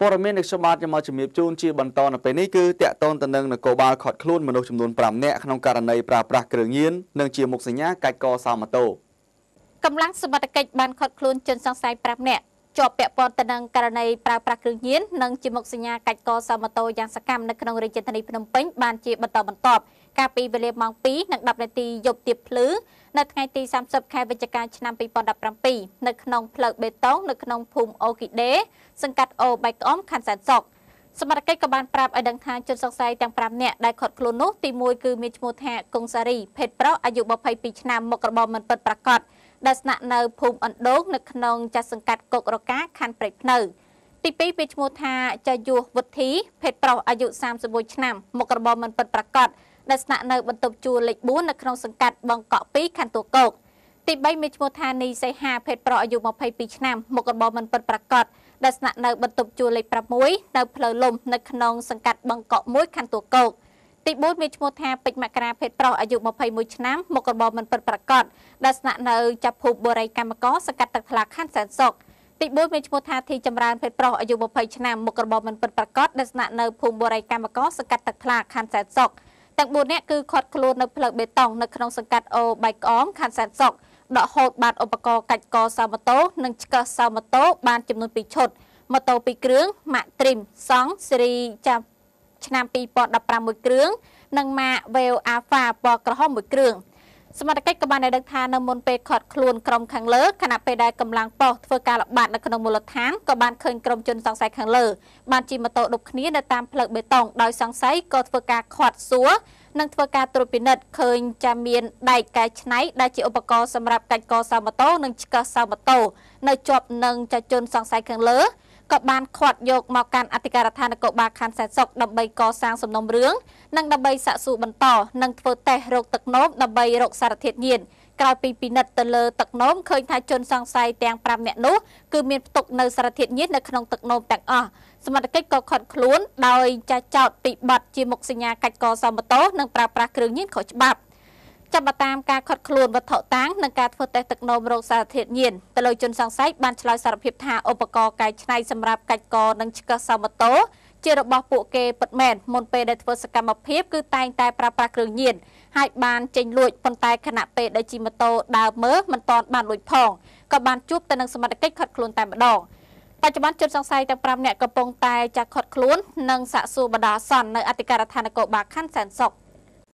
ព័ត៌មាននៃខ្ញុំបាទយកមកជំរាបជូនជាបន្តនៅពេលនេះគឺតកតងទៅនឹងនគរបាលខាត់ខ្លួនមនុស្សចំនួន5នាក់ក្នុងករណីប្រើប្រាស់គ្រឿងញៀននិងជាមុខសញ្ញាកាច់កសាម៉ូតូកម្លាំងសមត្ថកិច្ចបានខាត់ខ្លួនជនសង្ស័យ5នាក់ ជាប់ពាក់ព័ន្ធទៅនឹងករណីប្រើប្រាស់គ្រឿងញៀននិងជាមុខសញ្ញាកាច់កសាម៉ូតូយ៉ាងសកម្មនៅក្នុងរាជធានីភ្នំពេញបានជាបន្តបន្ទាប់កាលពីវេលាម៉ោង2និង10នាទីយប់ទៀបភ្លឺនៅថ្ងៃទី30ខែវិច្ឆិកាឆ្នាំ2017នៅក្នុងផ្លូវបេតុងនៅក្នុងភូមិអូគីដេសង្កាត់អូបៃក្អមខណ្ឌសែនសុខសមត្ថកិច្ចក៏បានប្រាប់ឲ្យដឹងថាជនសង្ស័យទាំង5នាក់ដែលខាត់ខ្លួននោះទី1គឺមានឈ្មោះថាកុងសារីភេទប្រុសអាយុ22ឆ្នាំមុខរបរមិនពិតប្រាកដ ដែលស្នាក់នៅភូមិអណ្ដូងនៅក្នុងចាស់សង្កាត់កុករកាខណ្ឌព្រៃភ្នៅទី2មានឈ្មោះថាចាយុះវុធីភេទប្រុសអាយុ31ឆ្នាំមុខរបរមិនពិតប្រាកដដែលស្នាក់នៅបន្ទប់ជួលលេខ4នៅក្នុងសង្កាត់បឹងកក់2ខណ្ឌទួលគោកទី3មានឈ្មោះថានីសីហាភេទប្រុសអាយុ22ឆ្នាំមុខរបរមិនពិតប្រាកដដែលស្នាក់នៅបន្ទប់ជួលលេខ6នៅផ្លូវលំនៅក្នុងសង្កាត់បឹងកក់1ខណ្ឌទួលគោក ទី4មានឈ្មោះថាពេជ្រមករាភេទប្រុសអាយុ21ឆ្នាំមុខរបរមិនពិតប្រាកដដែលស្នាក់នៅចាប់ភូមិបូរីកម្មករសង្កាត់ទឹកថ្លាខណ្ឌសែនសុខទី4មានឈ្មោះថាធីចម្រើនភេទប្រុសអាយុ20ឆ្នាំមុខរបរមិនពិតប្រាកដដែលស្នាក់នៅភូមិបូរីកម្មករសង្កាត់ទឹកថ្លាខណ្ឌសែនសុខទាំង4នាក់គឺខាត់ខ្លួននៅផ្លូវបេតុងនៅក្នុងសង្កាត់អូបៃក្អមខណ្ឌសែនសុខដកហូតបាត់ឧបករណ៍កាច់កសៅម៉ូតូនិងឆ្កឹះសៅម៉ូតូបានចំនួន2ឈុតម៉ូតូ2គ្រឿងម៉ាក Trim សង់ស៊េរីចាប់ ឆ្នាំ2015មួយគ្រឿងនិងម៉ាក Veo Alpha ពណ៌ក្រហមមួយគ្រឿងសមត្ថកិច្ចក៏បានដឹងថានៅមុនពេលខាត់ខ្លួនក្រុមខាងលើខណៈពេលដែលកម្លាំងប៉ុស្តិ៍ធ្វើការល្បាតនៅក្នុងមូលដ្ឋានក៏បានឃើញក្រុមជនសង្ស័យខាងលើបានជិះម៉ូតូដប់គ្នានៅតាមផ្លូវបេតុងដោយសង្ស័យក៏ធ្វើការខាត់សួរនិងធ្វើការត្រួតពិនិត្យឃើញចាំមានដែកកែច្នៃដែលជាឧបករណ៍សម្រាប់កាច់កសាម៉ូតូនិងឆ្កឹះសាម៉ូតូនៅជាប់នឹងចជនសង្ស័យខាងលើ ក៏បានខាត់យកមកកាន់អធិការដ្ឋាននគរបាលខណ្ឌសែនសុខដើម្បីកសាងសំណុំរឿងនិងដើម្បីសាកសួរបន្តនិងធ្វើតេស្តរោគទឹកនោមដើម្បីរកសារធាតុញៀនក្រោយពីពិនិត្យទៅលើទឹកនោមឃើញថាជនសង្ស័យទាំង5នាក់នោះគឺមានផ្ទុកនៅសារធាតុញៀននៅក្នុងទឹកនោមទាំងអស់សមត្ថកិច្ចក៏ខត់ខ្លួនដោយចាចោតពីបទជាមុខសញ្ញាកាច់កសមម៉ូតូនិងប្រើប្រាស់គ្រឿងញៀនខុសច្បាប់ ចាប់តាមការខត់ខ្លួនវត្ថុតាំងនិងការធ្វើតេស្តទឹកនោមរោគសារធាតុញៀនទៅលើជនសង្ស័យបានឆ្លើយសារភាពថាឧបករណ៍កែច្នៃសម្រាប់កាច់កនិងឆ្កឹះសមម៉ូតូជារបស់ពួកគេពិតមែនមុនពេលដែលធ្វើសកម្មភាពគឺតែងតែប្រើប្រាស់គ្រឿងញៀនហើយបានចេញលួចប៉ុន្តែខណៈពេលដែលជិះម៉ូតូដើរមើលមិនទាន់បានលួចផងក៏បានជួបទៅនឹងសមត្ថកិច្ចខត់ខ្លួនតែម្ដងបច្ចុប្បន្នជនសង្ស័យទាំង5នាក់កំពុងតែចាក់ខត់ខ្លួននិងសាកសួរបដាអសន្ននៅអធិការដ្ឋាននគរបាលខណ្ឌសែនសុខ